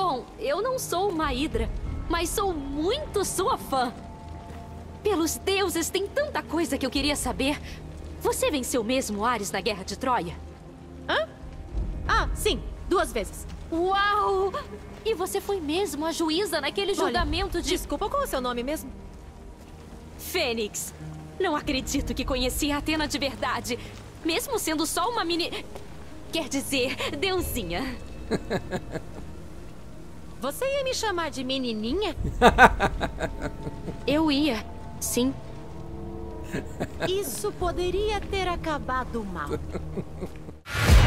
Bom, eu não sou uma Hidra, mas sou muito sua fã. Pelos deuses, tem tanta coisa que eu queria saber. Você venceu mesmo Ares na Guerra de Troia? Hã? Ah, sim. Duas vezes. Uau! E você foi mesmo a juíza naquele Olha, julgamento de... Desculpa, qual é o seu nome mesmo? Fênix. Não acredito que conheci a Atena de verdade. Mesmo sendo só uma mini... Quer dizer, deusinha. Você ia me chamar de menininha? Eu ia, sim. Isso poderia ter acabado mal.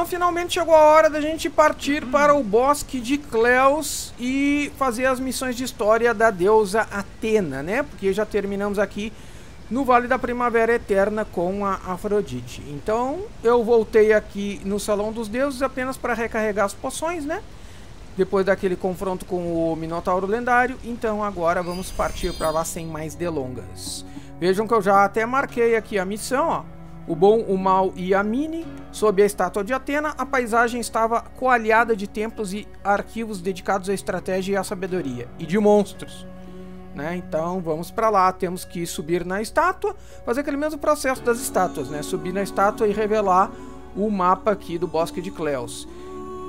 então finalmente chegou a hora da gente partir para o Bosque de Cleus e fazer as missões de história da deusa Atena, né? Porque já terminamos aqui no Vale da Primavera Eterna com a Afrodite. Então eu voltei aqui no Salão dos Deuses apenas para recarregar as poções, né? Depois daquele confronto com o Minotauro Lendário. Então agora vamos partir para lá sem mais delongas. Vejam que eu já até marquei aqui a missão, ó. O bom, o mal e a mini. Sob a estátua de Atena, a paisagem estava coalhada de templos e arquivos dedicados à estratégia e à sabedoria. E de monstros. Né? Então vamos para lá, temos que subir na estátua, fazer aquele mesmo processo das estátuas, né? Subir na estátua e revelar o mapa aqui do Bosque de Cleus.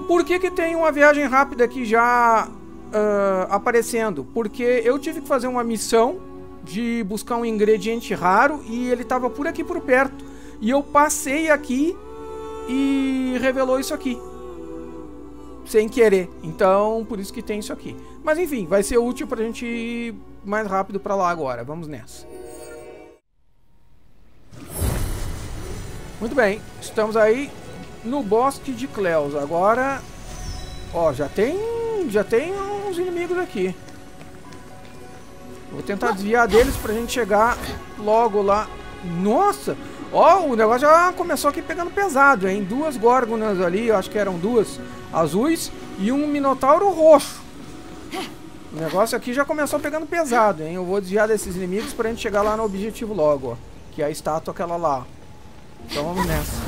Por que, que tem uma viagem rápida aqui já ah, aparecendo? Porque eu tive que fazer uma missão de buscar um ingrediente raro e ele estava por aqui por perto. E eu passei aqui e revelou isso aqui. Sem querer. Então, por isso que tem isso aqui. Mas enfim, vai ser útil pra gente ir mais rápido pra lá agora. Vamos nessa. Muito bem, estamos aí no Bosque de Cleus. Agora, ó, já tem, já tem uns inimigos aqui. Vou tentar desviar deles pra gente chegar logo lá. Nossa! Ó, o negócio já começou aqui pegando pesado, hein? Duas górgonas ali, eu acho que eram duas azuis e um minotauro roxo. O negócio aqui já começou pegando pesado, hein? Eu vou desviar desses inimigos pra gente chegar lá no objetivo logo, ó. Que é a estátua aquela lá. Então vamos nessa.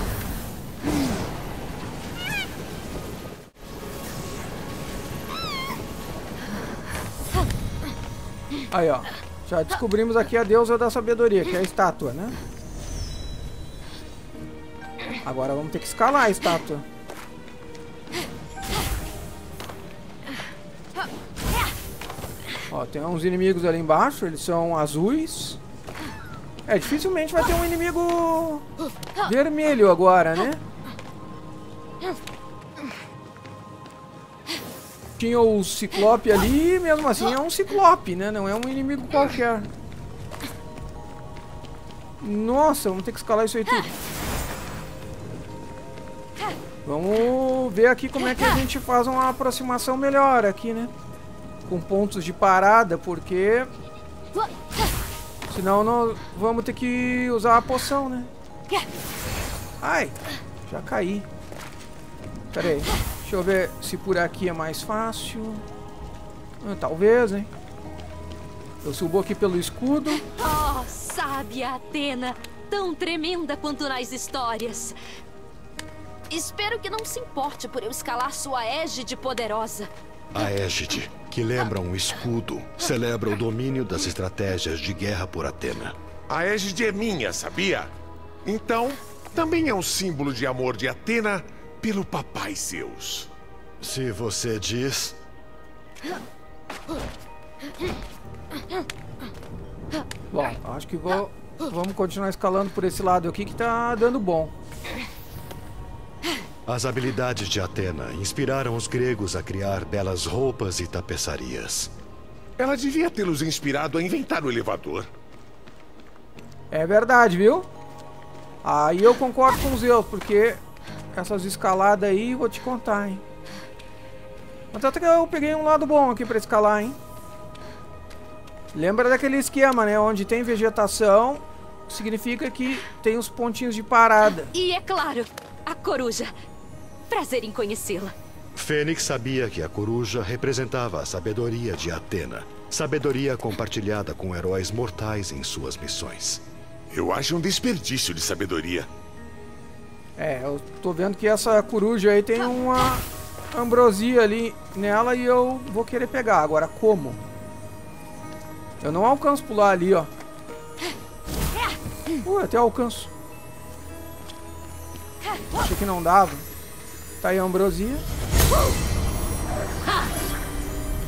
Aí, ó. Já descobrimos aqui a deusa da sabedoria, que é a estátua, né? Agora vamos ter que escalar a estátua. Ó, tem uns inimigos ali embaixo, eles são azuis. É, dificilmente vai ter um inimigo vermelho agora, né? Tinha o Ciclope ali, mesmo assim é um Ciclope, né? Não é um inimigo qualquer. Nossa, vamos ter que escalar isso aí tudo. Vamos ver aqui como é que a gente faz uma aproximação melhor aqui, né? Com pontos de parada, porque... Senão nós vamos ter que usar a poção, né? Ai, já caí. Pera aí, deixa eu ver se por aqui é mais fácil. Ah, talvez, hein? Eu subo aqui pelo escudo. Oh, sábia Atena, tão tremenda quanto nas histórias. Espero que não se importe por eu escalar sua égide poderosa. A égide, que lembra um escudo, celebra o domínio das estratégias de guerra por Atena. A égide é minha, sabia? Então, também é um símbolo de amor de Atena pelo papai Zeus. Se você diz, Bom, acho que vou... Vamos continuar escalando por esse lado aqui que tá dando bom. As habilidades de Atena inspiraram os gregos a criar belas roupas e tapeçarias. Ela devia tê-los inspirado a inventar o elevador. É verdade, viu? Aí eu concordo com o Zeus, porque essas escaladas aí, vou te contar, hein? Mas até que eu peguei um lado bom aqui pra escalar, hein? Lembra daquele esquema, né? Onde tem vegetação, significa que tem os pontinhos de parada. E é claro, a coruja. Prazer em conhecê-la. Fênix sabia que a coruja representava a sabedoria de Atena. Sabedoria compartilhada com heróis mortais em suas missões. Eu acho um desperdício de sabedoria. É, eu tô vendo que essa coruja aí tem uma ambrosia ali nela e eu vou querer pegar. Agora, como? Eu não alcanço pular ali, ó. Uh, até alcanço. Achei que não dava. Tá aí a ambrosia.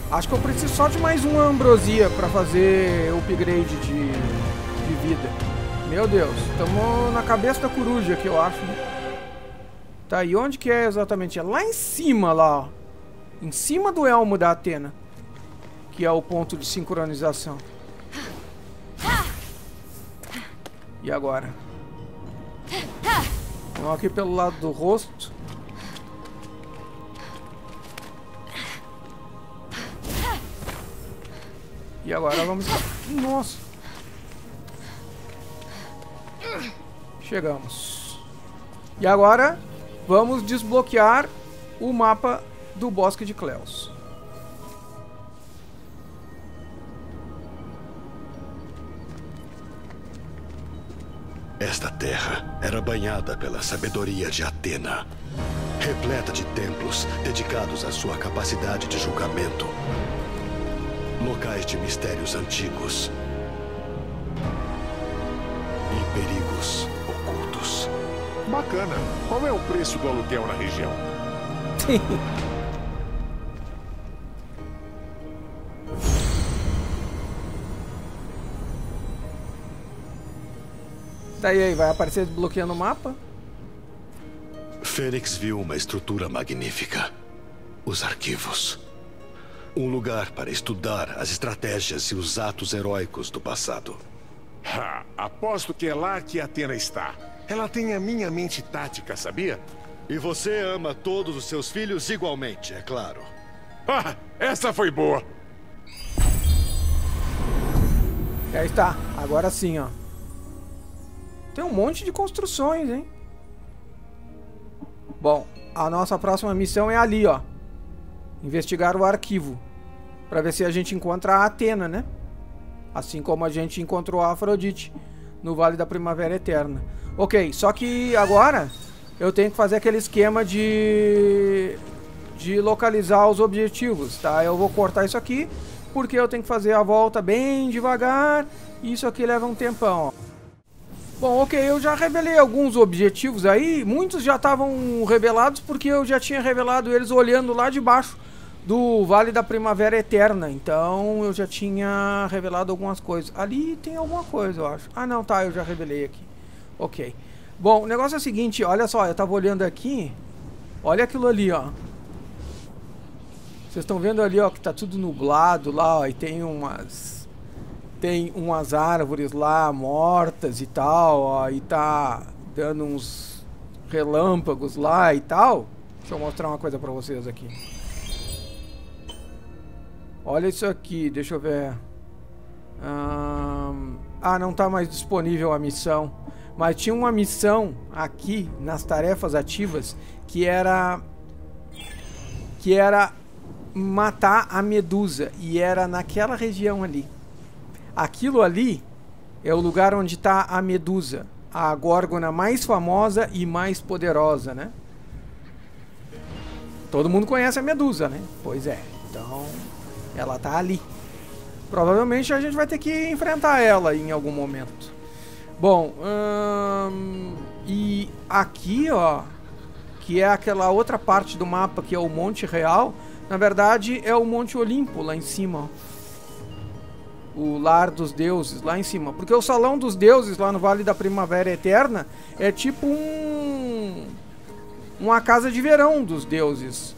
Acho que eu preciso só de mais uma ambrosia pra fazer upgrade de, de vida. Meu Deus, estamos na cabeça da coruja aqui, eu acho. Né? Tá, e onde que é exatamente? É lá em cima, lá, ó. Em cima do elmo da Atena. Que é o ponto de sincronização. E agora? Vamos aqui pelo lado do rosto. E agora vamos... Nossa! Chegamos. E agora vamos desbloquear o mapa do Bosque de Cleus. Esta terra era banhada pela sabedoria de Atena, repleta de templos dedicados à sua capacidade de julgamento, locais de mistérios antigos e perigos ocultos. Bacana. Qual é o preço do aluguel na região? Daí aí, vai aparecer desbloqueando o mapa. Fênix viu uma estrutura magnífica. Os arquivos. Um lugar para estudar as estratégias e os atos heróicos do passado. Ha, aposto que é lá que Atena está. Ela tem a minha mente tática, sabia? E você ama todos os seus filhos igualmente, é claro. Ah, essa foi boa. Aí está, agora sim, ó. Tem um monte de construções, hein? Bom, a nossa próxima missão é ali, ó. Investigar o arquivo. Pra ver se a gente encontra a Atena, né? Assim como a gente encontrou a Afrodite no Vale da Primavera Eterna. Ok, só que agora eu tenho que fazer aquele esquema de de localizar os objetivos, tá? Eu vou cortar isso aqui porque eu tenho que fazer a volta bem devagar e isso aqui leva um tempão, ó. Bom, ok, eu já revelei alguns objetivos aí, muitos já estavam revelados porque eu já tinha revelado eles olhando lá de baixo do Vale da Primavera Eterna, então eu já tinha revelado algumas coisas. Ali tem alguma coisa, eu acho. Ah, não, tá, eu já revelei aqui. Ok. Bom, o negócio é o seguinte, olha só, eu tava olhando aqui, olha aquilo ali, ó. Vocês estão vendo ali, ó, que tá tudo nublado lá, ó, e tem umas tem umas árvores lá mortas e tal, ó, e tá dando uns relâmpagos lá e tal. Deixa eu mostrar uma coisa pra vocês aqui. Olha isso aqui, deixa eu ver. ah, não tá mais disponível a missão. Mas tinha uma missão aqui nas tarefas ativas que era que era matar a medusa e era naquela região ali. Aquilo ali é o lugar onde está a Medusa, a górgona mais famosa e mais poderosa, né? Todo mundo conhece a Medusa, né? Pois é. Ela tá ali. Provavelmente a gente vai ter que enfrentar ela em algum momento. Bom, hum, e aqui, ó, que é aquela outra parte do mapa que é o Monte Real, na verdade é o Monte Olimpo lá em cima, ó o lar dos deuses lá em cima. Porque o salão dos deuses lá no Vale da Primavera Eterna é tipo um uma casa de verão dos deuses.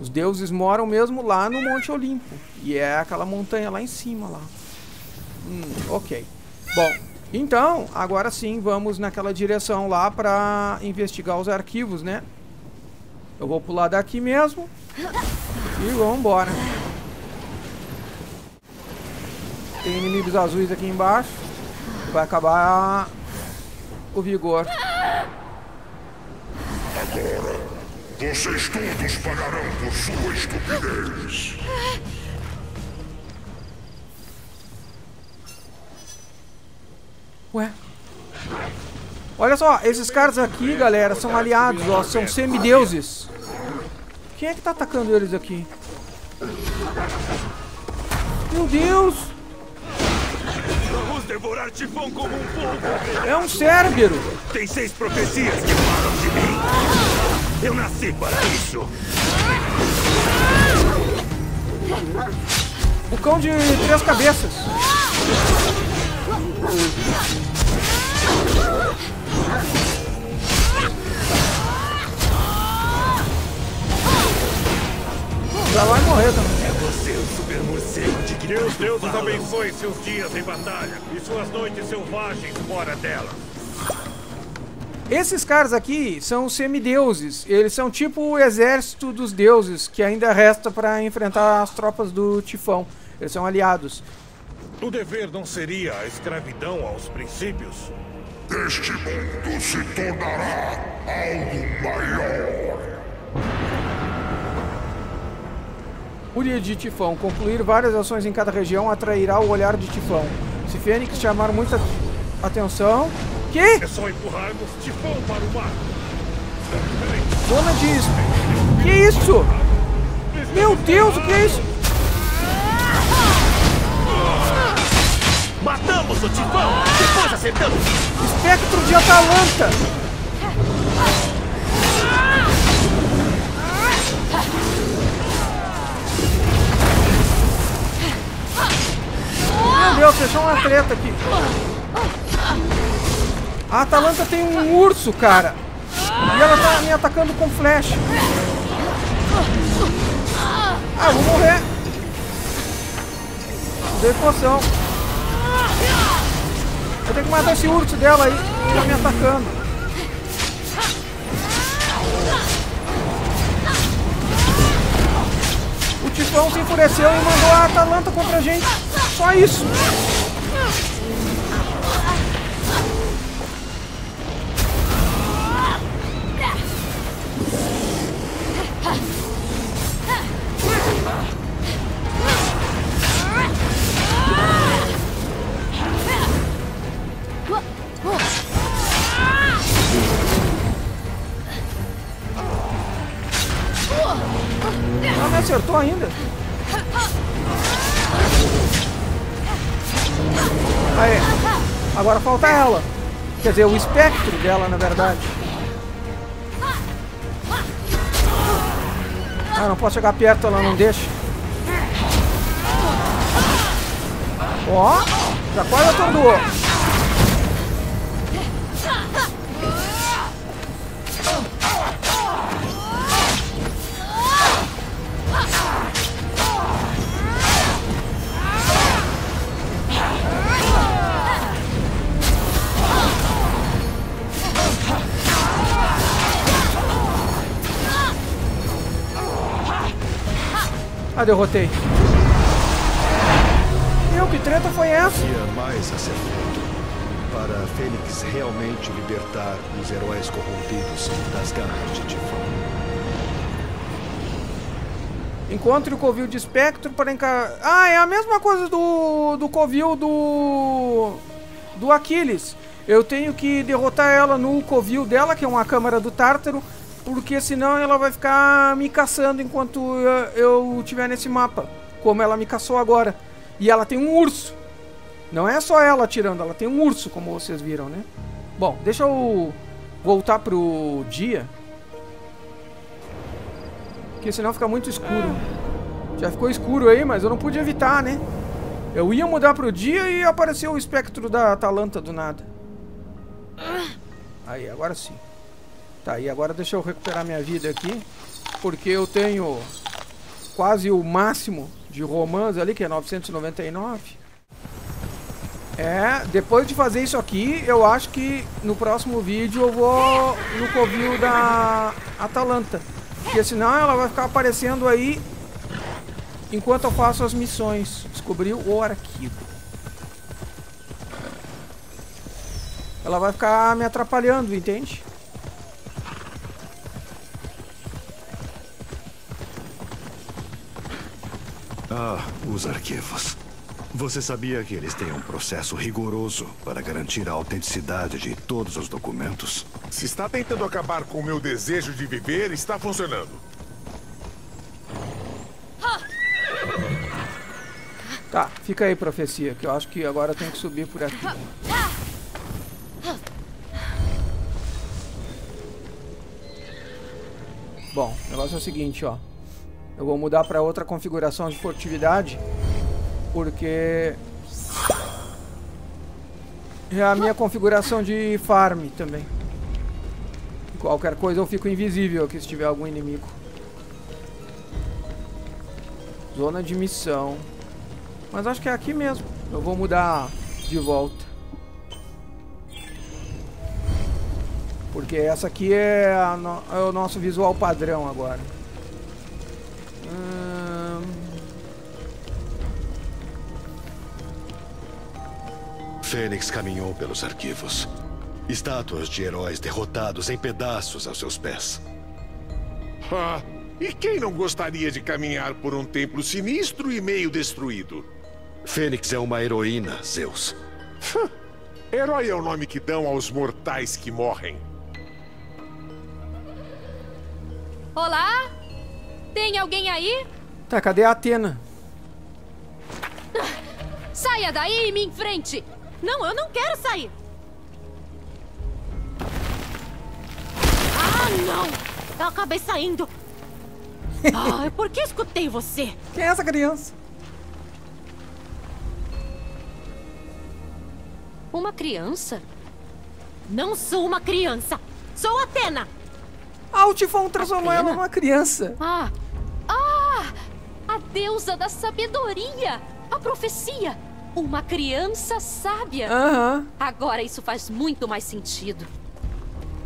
Os deuses moram mesmo lá no Monte Olimpo. E é aquela montanha lá em cima lá. Hum, ok. Bom, então, agora sim, vamos naquela direção lá para investigar os arquivos, né? Eu vou pular daqui mesmo. E vamos embora. Tem inimigos azuis aqui embaixo. Vai acabar o vigor. Agora, vocês todos pagarão por sua estupidez. Ué? Olha só, esses caras aqui, galera, são aliados, ó, são semideuses. Quem é que tá atacando eles aqui? Meu Deus! Vamos devorar Tifão como um fogo. É um Cérbero! Tem seis profecias que falam de mim. Eu nasci para isso. O cão de três cabeças. Já vai morrer também. É você, o super morcego de que Deus, Deus abençoe seus dias em batalha e suas noites selvagens fora dela. Esses caras aqui são semideuses. Eles são tipo o exército dos deuses que ainda resta para enfrentar as tropas do Tifão. Eles são aliados. O dever não seria a escravidão aos princípios? este mundo se tornará algo maior. Fúria de Tifão. Concluir várias ações em cada região atrairá o olhar de Tifão. Se Fênix chamar muita atenção... Que? É só empurrarmos Tifão para o mar. Dona diz... Que isso? Meu Deus, o que é isso? Matamos o Tifão, depois acertamos. Espectro de Atalanta! Meu Deus, fechou uma treta aqui. A Atalanta tem um urso, cara. E ela tá me atacando com flecha. Ah, vou morrer. Dei poção. Eu tenho que matar esse urso dela aí. que Tá me atacando. O Tifão se enfureceu e mandou a Atalanta contra a gente. Só isso. Aí. Agora falta ela. Quer dizer, o espectro dela, na verdade. Ah, não posso chegar perto, ela não deixa. Ó, já quase atordoou. Ah, derrotei. Meu, que treta foi essa? Havia mais a ser feito para a Fênix realmente libertar os heróis corrompidos das garras de Tifão. Encontre o covil de espectro para encar... Ah, é a mesma coisa do, do covil do... Do Aquiles. Eu tenho que derrotar ela no covil dela, que é uma câmara do Tártaro, porque senão ela vai ficar me caçando enquanto eu estiver nesse mapa, como ela me caçou agora. E ela tem um urso. Não é só ela atirando, ela tem um urso, como vocês viram, né? Bom, deixa eu voltar pro dia. Porque senão fica muito escuro. Já ficou escuro aí, mas eu não pude evitar, né? Eu ia mudar pro dia e apareceu o espectro da Atalanta do nada. Aí, agora sim. Tá, e agora deixa eu recuperar minha vida aqui. Porque eu tenho quase o máximo de romãs ali, que é 999. É, depois de fazer isso aqui, eu acho que no próximo vídeo eu vou no covil da Atalanta. Porque senão ela vai ficar aparecendo aí enquanto eu faço as missões. Descobriu o arquivo. Ela vai ficar me atrapalhando, entende? Ah, os arquivos. Você sabia que eles têm um processo rigoroso para garantir a autenticidade de todos os documentos? Se está tentando acabar com o meu desejo de viver, está funcionando. Tá, fica aí, profecia, que eu acho que agora eu tenho que subir por aqui. Bom, o negócio é o seguinte, ó. Eu vou mudar para outra configuração de furtividade, porque é a minha configuração de farm também. Qualquer coisa eu fico invisível aqui se tiver algum inimigo. Zona de missão. Mas acho que é aqui mesmo. Eu vou mudar de volta. Porque essa aqui é, no- é o nosso visual padrão agora. Fênix caminhou pelos arquivos. Estátuas de heróis derrotados em pedaços aos seus pés. Ah, e quem não gostaria de caminhar por um templo sinistro e meio destruído? Fênix é uma heroína, Zeus. Herói é o nome que dão aos mortais que morrem. Olá? Tem alguém aí? Tá, cadê a Atena? Saia daí e me enfrente! Não, eu não quero sair. Ah, não! Eu acabei saindo. Ah, por que escutei você? Quem é essa criança? Uma criança? Não sou uma criança. Sou Atena. Ah, o Tifão transformou ela Atena? numa criança. Ah! Ah! A deusa da sabedoria! A profecia! Uma criança sábia! Aham. Agora isso faz muito mais sentido.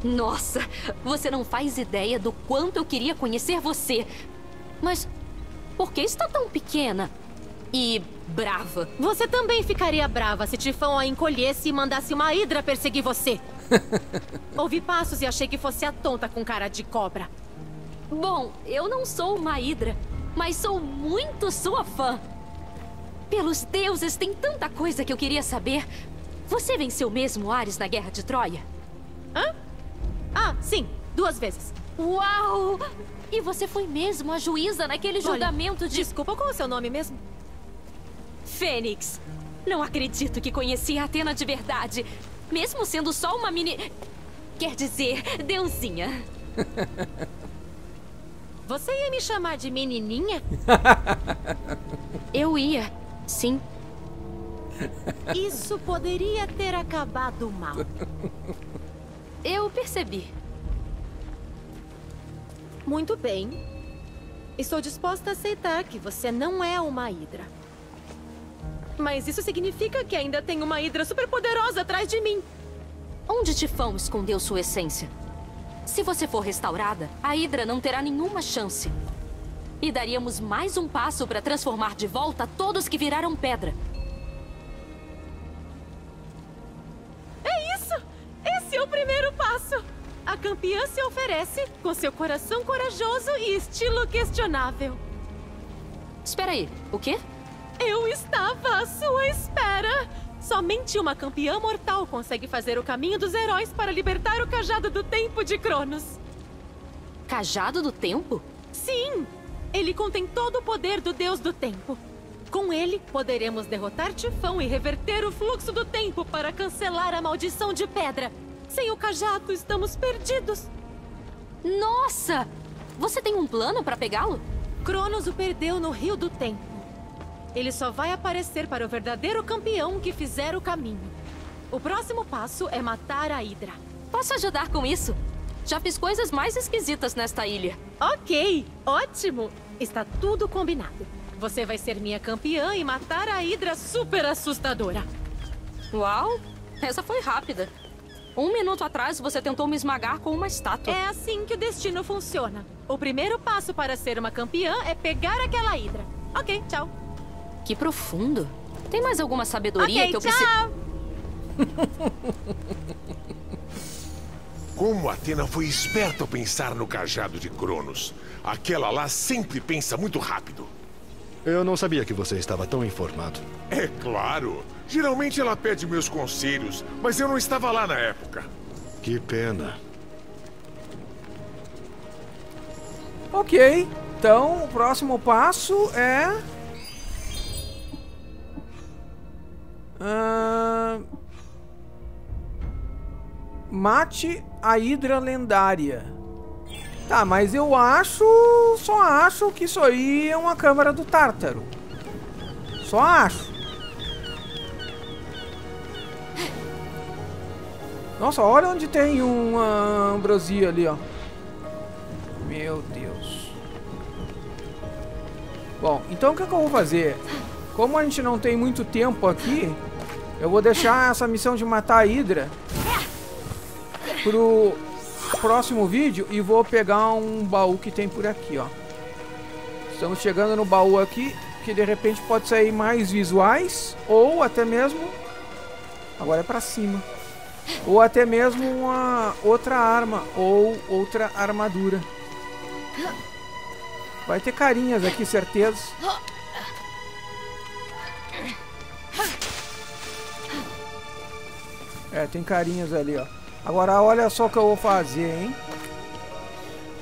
Nossa, você não faz ideia do quanto eu queria conhecer você. Mas por que está tão pequena? E brava? Você também ficaria brava se Tifão a encolhesse e mandasse uma hidra perseguir você. Ouvi passos e achei que fosse a tonta com cara de cobra. Bom, eu não sou uma hidra, mas sou muito sua fã. Pelos deuses, tem tanta coisa que eu queria saber. Você venceu mesmo Ares na Guerra de Troia? Ah, sim, duas vezes. Uau! E você foi mesmo a juíza naquele Olha, julgamento de Desculpa, qual é o seu nome mesmo? Fênix. Não acredito que conheci a Atena de verdade. Mesmo sendo só uma mini. Quer dizer, deusinha. Você ia me chamar de menininha? Eu ia, sim. Isso poderia ter acabado mal. Eu percebi. Muito bem. Estou disposta a aceitar que você não é uma hidra. Mas isso significa que ainda tem uma hidra superpoderosa atrás de mim. Onde Tifão escondeu sua essência? Se você for restaurada, a Hidra não terá nenhuma chance. E daríamos mais um passo para transformar de volta todos que viraram pedra. É isso! Esse é o primeiro passo! A campeã se oferece com seu coração corajoso e estilo questionável. Espera aí, o quê? Eu estava à sua espera! Somente uma campeã mortal consegue fazer o caminho dos heróis para libertar o cajado do tempo de Cronos. Cajado do tempo? Sim! Ele contém todo o poder do Deus do Tempo. Com ele, poderemos derrotar Tifão e reverter o fluxo do tempo para cancelar a maldição de pedra. Sem o cajado, estamos perdidos. Nossa! Você tem um plano para pegá-lo? Cronos o perdeu no Rio do Tempo. Ele só vai aparecer para o verdadeiro campeão que fizer o caminho. O próximo passo é matar a Hidra. Posso ajudar com isso? Já fiz coisas mais esquisitas nesta ilha. Ok, ótimo! Está tudo combinado. Você vai ser minha campeã e matar a Hidra super assustadora. Uau! Essa foi rápida. Um minuto atrás você tentou me esmagar com uma estátua. É assim que o destino funciona. O primeiro passo para ser uma campeã é pegar aquela Hidra. Ok, tchau. Que profundo. Tem mais alguma sabedoria ok, que eu tchau! Como Atena foi esperta ao pensar no cajado de Cronos. Aquela lá sempre pensa muito rápido. Eu não sabia que você estava tão informado. É claro. Geralmente ela pede meus conselhos, mas eu não estava lá na época. Que pena. Ok, então o próximo passo é... Ah, Mate a Hidra Lendária. Tá, mas eu acho... Só acho que isso aí é uma câmara do Tártaro. Só acho. Nossa, olha onde tem uma ambrosia ali, ó. Meu Deus. Bom, então o que, é que eu vou fazer? Como a gente não tem muito tempo aqui, eu vou deixar essa missão de matar a Hydra pro próximo vídeo e vou pegar um baú que tem por aqui, ó. Estamos chegando no baú aqui, que de repente pode sair mais visuais ou até mesmo... Agora é pra cima. Ou até mesmo uma outra arma ou outra armadura. Vai ter carinhas aqui, certeza. É, tem carinhas ali, ó. Agora olha só o que eu vou fazer, hein?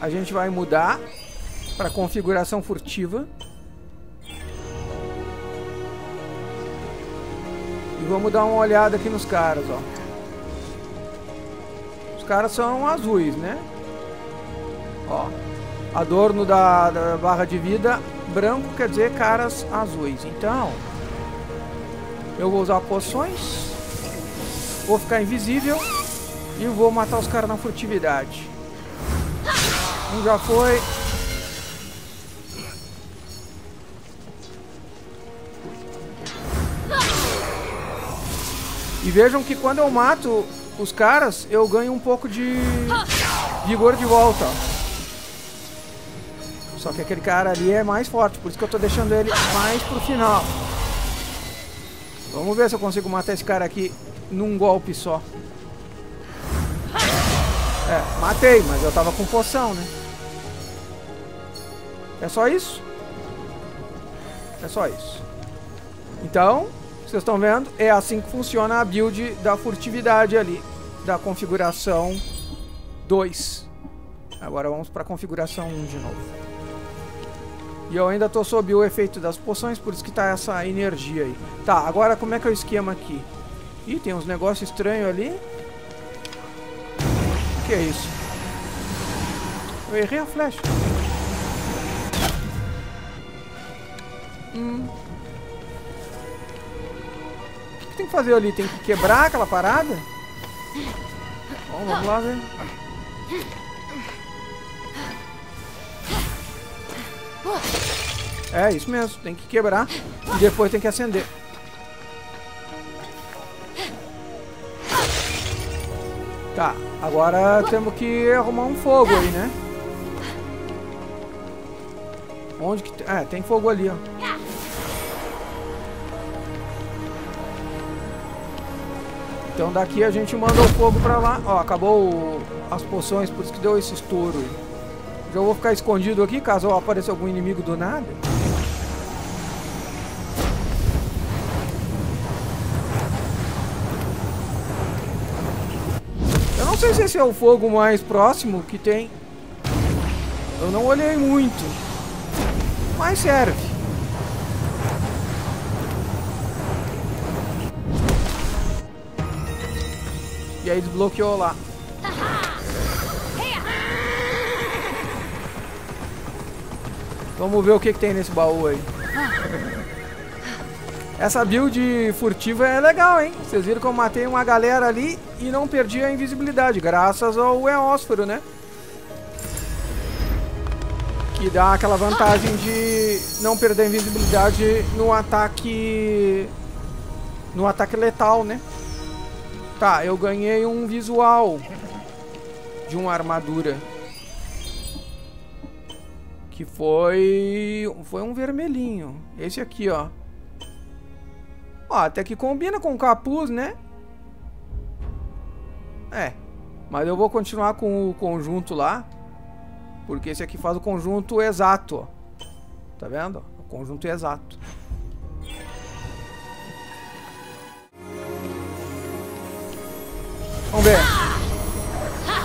A gente vai mudar para configuração furtiva. E vamos dar uma olhada aqui nos caras, ó. Os caras são azuis, né? Ó. Adorno da, da barra de vida branco quer dizer caras azuis. Então, eu vou usar poções. Vou ficar invisível. E vou matar os caras na furtividade. Um já foi. E vejam que quando eu mato os caras, eu ganho um pouco de vigor de volta. Só que aquele cara ali é mais forte, por isso que eu tô deixando ele mais pro final. Vamos ver se eu consigo matar esse cara aqui num golpe só. É, matei, mas eu tava com poção, né? É só isso? É só isso. Então, vocês estão vendo? É assim que funciona a build da furtividade ali. Da configuração 2. Agora vamos para configuração 1 de novo. E eu ainda tô sob o efeito das poções, por isso que tá essa energia aí. Tá, agora como é que é o esquema aqui? Ih, tem uns negócios estranhos ali. Que é isso? Eu errei a flecha. Hum. O que tem que fazer ali? Tem que quebrar aquela parada? Bom, vamos lá ver. É, isso mesmo. Tem que quebrar e depois tem que acender. Tá, agora temos que arrumar um fogo aí, né? Onde que... É, tem fogo ali, ó. Então daqui a gente manda o fogo pra lá. Ó, acabou as poções, por isso que deu esse estouro aí. Já vou ficar escondido aqui, caso apareça algum inimigo do nada. Sei se esse é o fogo mais próximo que tem. Eu não olhei muito. Mas serve. E aí desbloqueou lá. Vamos ver o que, que tem nesse baú aí. Essa build furtiva é legal, hein? Vocês viram que eu matei uma galera ali e não perdi a invisibilidade, graças ao Eósfero, né? Que dá aquela vantagem de não perder a invisibilidade no ataque... No ataque letal, né? Tá, eu ganhei um visual de uma armadura. Que foi... Foi um vermelhinho. Esse aqui, ó. Ó, até que combina com o capuz, né? É. Mas eu vou continuar com o conjunto lá. Porque esse aqui faz o conjunto exato, ó. Tá vendo? O conjunto exato. Vamos ver.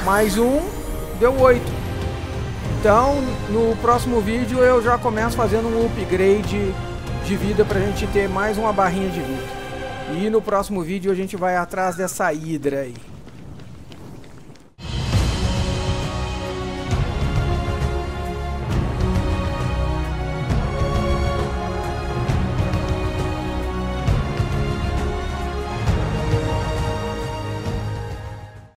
Mais um, deu 8. Então, no próximo vídeo eu já começo fazendo um upgrade de vida pra gente ter mais uma barrinha de vida. E no próximo vídeo a gente vai atrás dessa hidra aí.